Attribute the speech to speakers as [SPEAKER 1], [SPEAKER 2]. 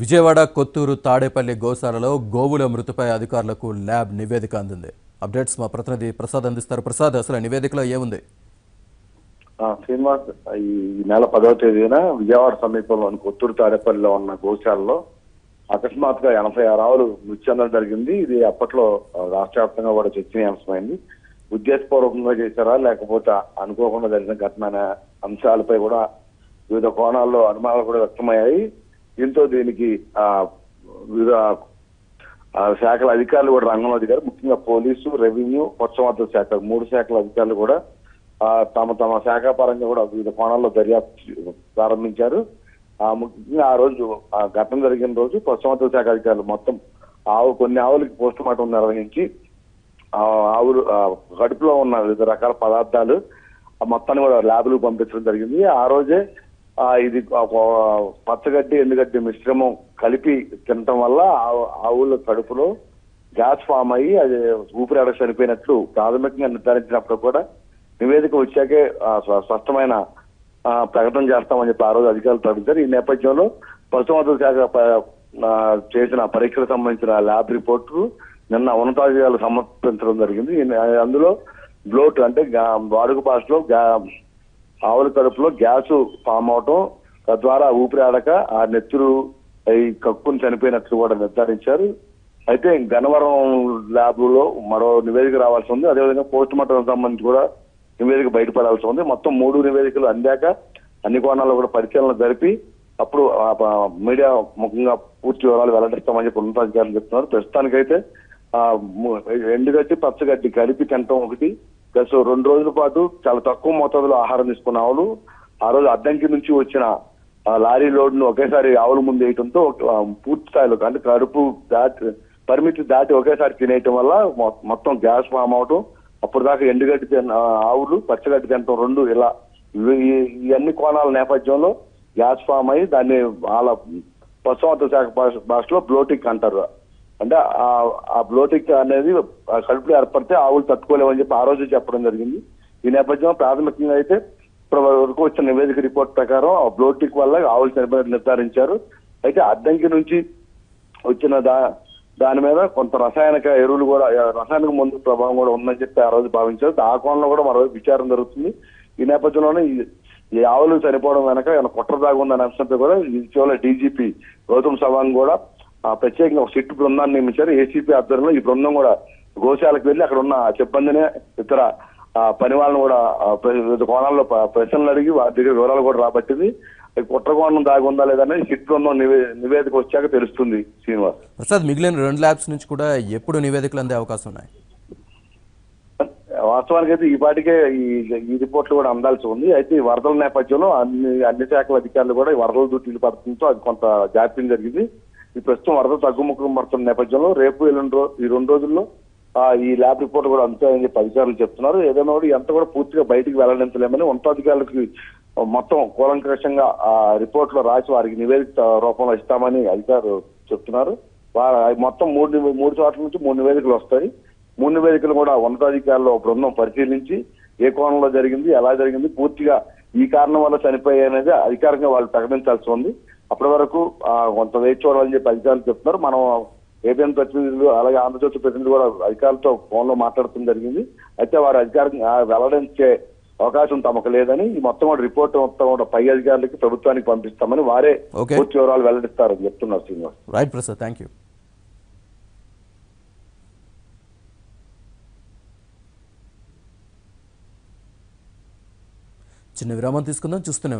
[SPEAKER 1] విజయవాడ కొత్తూరు తాడేపల్లి గోశాలలో గోవుల మృతిపై అధికారులకు ల్యాబ్ నివేదిక అందింది. అప్డేట్స్ మా ప్రతినిధి ప్రసాద్ అందిస్తారు. ప్రసాద్ అసలు నివేదికలో ఏముంది?
[SPEAKER 2] శ్రీనివాస్ ఈ నెల పదవ తేదీన విజయవాడ సమీపంలోని కొత్తూరు తాడేపల్లిలో ఉన్న గోశాలలో అకస్మాత్తుగా ఎనభై ఆరు ఆవులు మృతి చెందడం జరిగింది. ఇది అప్పట్లో రాష్ట్ర వ్యాప్తంగా కూడా చర్చనీయాంశమైంది. ఉద్దేశపూర్వకంగా చేశారా లేకపోతే అనుకోకుండా జరిగిన ఘటన అనే అంశాలపై కూడా వివిధ కోణాల్లో అనుమానాలు కూడా వ్యక్తమయ్యాయి. దీంతో దీనికి ఆ వివిధ శాఖల అధికారులు కూడా రంగంలో దిగారు ముఖ్యంగా పోలీసు రెవెన్యూ పశుసంవర్ధక శాఖ మూడు శాఖల అధికారులు కూడా ఆ తమ తమ శాఖ పరంగా కూడా వివిధ కోణాల్లో దర్యాప్తు ప్రారంభించారు. ఆ ముఖ్యంగా ఆ రోజు ఆ ఘటన జరిగిన రోజు పశుసంవర్ధక శాఖ అధికారులు మొత్తం ఆవు కొన్ని ఆవులకి పోస్ట్ మార్టం నిర్వహించి ఆవులు కడుపులో ఉన్న వివిధ రకాల పదార్థాలు ఆ మొత్తాన్ని కూడా ల్యాబ్లకు పంపించడం జరిగింది. ఆ రోజే ఇది పచ్చగడ్డి ఎండుగడ్డి మిశ్రమం కలిపి తినటం వల్ల ఆవు- ఆవుల కడుపులో గ్యాస్ ఫామ్ అయ్యి అది ఊపిరాడ చనిపోయినట్లు ప్రాథమికంగా నిర్ధారించినప్పుడు కూడా నివేదిక వచ్చాకే స్పష్టమైన ప్రకటన చేస్తామని చెప్పి ఆ రోజు అధికారులు ప్రకటించారు. ఈ నేపథ్యంలో పశుసంవర్ధక శాఖ ప- చేసిన పరీక్షలకు సంబంధించిన ల్యాబ్ రిపోర్టు నిన్న ఉన్నతాధికారులు సమర్పించడం జరిగింది. ఈ- అందులో బ్లోట్ అంటే వాడుక భాషలో గా- ఆవుల కడుపులో గ్యాస్ ఫామ్ అవటం తద్వారా ఊపిరాడక ఆ నెత్తురు ఈ కక్కుని చనిపోయినట్లు కూడా నిర్ధారించారు. అయితే గనవరం ల్యాబ్లో మరో నివేదిక రావాల్సి ఉంది. అదేవిధంగా పోస్ట్ మార్టం సంబంధించి కూడా నివేదిక బయటపడాల్సి ఉంది. మొత్తం మూడు నివేదికలు అందాక అన్ని కోణాల్లో కూడా పరిశీలన జరిపి అప్పుడు ఆ మీడియా ముఖంగా పూర్తి వివరాలు వెల్లడిస్తామని చెప్పి ఉన్నతాధికారులు చెప్తున్నారు. ప్రస్తుతానికైతే ఎండుగడ్డి పచ్చగడ్డి కలిపి తినటం ఒకటి ప్లస్ రెండు రోజుల పాటు చాలా తక్కువ మోతాదులో ఆహారం తీసుకున్న ఆవులు ఆ రోజు అద్దంకి నుంచి వచ్చిన లారీ లోడ్ను ఒకేసారి ఆవుల ముందు వేయటంతో పూర్తి స్థాయిలో అంటే కడుపు దాటి పరిమితి దాటి ఒకేసారి తినేయటం వల్ల మొ- మొత్తం గ్యాస్ ఫామ్ అవటం అప్పుడు దాకా ఎండుగడ్డి తిన్న ఆవులు పచ్చగడ్డి తినటం రెండు ఇలా ఇవి- కోణాల నేపథ్యంలో గ్యాస్ ఫామ్ అయ్యి దాన్ని వాళ్ళ పశుసంవర్ధక శాఖ భాష- భాషలో బ్లోటిక్ అంటారు. అంటే ఆ- ఆ బ్లోటిక్ అనేది ఆ కడుపులో ఏర్పడితే ఆవులు తట్టుకోలేవని చెప్పి ఆ రోజు చెప్పడం జరిగింది. ఈ నేపథ్యంలో ప్రాథమికంగా అయితే ఇప్పటి వరకు వచ్చిన నివేదిక రిపోర్ట్ ప్రకారం ఆ బ్లోటిక్ వల్ల ఆవులు చనిపోయినట్లు నిర్ధారించారు. అయితే అద్దంకి నుంచి వచ్చిన దా దాని మీద కొంత రసాయనిక ఎరువులు కూడా రసాయనిక మందు ప్రభావం కూడా ఉందని చెప్పి ఆ రోజు భావించారు. ఆ కోణంలో కూడా మరో విచారణ జరుగుతుంది. ఈ నేపథ్యంలోనే ఈ ఈ ఆవులు చనిపోవడం వెనక ఏమైనా కుట్ర దాగుందనే అంశంపై కూడా ఇటీవల డీజీపీ గౌతమ్ సవాంగ్ కూడా ప్రత్యేకంగా ఒక సిట్ బృందాన్ని నియమించారు ఏసీపీ ఆధ్వర్యంలో ఈ బృందం కూడా గోశాలకు వెళ్ళి అక్కడ ఉన్న సిబ్బందిని ఇతర పని వాళ్ళని కూడా వివిధ కోణాల్లో ప్రశ్నలు అడిగి వారి దగ్గర వివరాలు కూడా రాబట్టింది. అది కుట్ర కోణం దాగి ఉందా లేదనేది సిట్ బృందం నివే నివేదిక వచ్చాక తెలుస్తుంది శ్రీనివాస్.
[SPEAKER 1] ప్రసాద్ మిగిలిన రెండు ల్యాబ్స్ నుంచి కూడా ఎప్పుడు నివేదికలు అందే అవకాశం ఉన్నాయి?
[SPEAKER 2] వాస్తవానికి అయితే ఈ పాటికే ఈ ఈ రిపోర్ట్లు కూడా అందాల్సి ఉంది. అయితే ఈ వరదల నేపథ్యంలో అన్ని అన్ని శాఖల అధికారులు కూడా ఈ వరదల డ్యూటీలు పడుతుందో అది కొంత జాప్యం జరిగింది. ఈ ప్రస్తుతం వరద తగ్గుముఖం పడుతున్న నేపథ్యంలో రేపు ఎల్లుండి ఈ రెండు రోజుల్లో ఈ ల్యాబ్ రిపోర్ట్ కూడా అందుతాయని చెప్పి అధికారులు చెప్తున్నారు. ఏదైనా కూడా ఎంత కూడా పూర్తిగా బయటికి వెల్లడించలేమని ఉన్నతాధికారులకి మొత్తం కూలంకషంగా ఆ రిపోర్ట్లో రాసి వారికి నివేదిక రూపంలో ఇస్తామని అధికారులు చెప్తున్నారు. వారు మొత్తం మూడు మూడు చోట్ల నుంచి మూడు నివేదికలు వస్తాయి. మూడు నివేదికలు కూడా ఉన్నతాధికారులు బృందం పరిశీలించి ఏ కోణంలో జరిగింది ఎలా జరిగింది పూర్తిగా ఈ కారణం వల్ల చనిపోయాయి అనేది అధికారికంగా వాళ్ళు ప్రకటించాల్సి ఉంది. అప్పటి వరకు కొంత వేచి చూడాలని చెప్పి అధికారులు చెప్తున్నారు. మనం ఏబిఎన్ ప్రతినిధులు అలాగే ఆంధ్రజ్యోతి ప్రతినిధులు కూడా అధికారులతో ఫోన్లో మాట్లాడటం జరిగింది. అయితే వారు అధికారికంగా వెల్లడించే అవకాశం తమకు లేదని ఈ మొత్తం కూడా రిపోర్ట్ మొత్తం కూడా పై అధికారులకి ప్రభుత్వానికి పంపిస్తామని వారే. పూర్తి వివరాలు వెల్లడిస్తారని చెప్తున్నారు Srinivas.
[SPEAKER 1] Right Prasad thank you. చిన్న విరామం తీసుకుందాం చూస్తూనే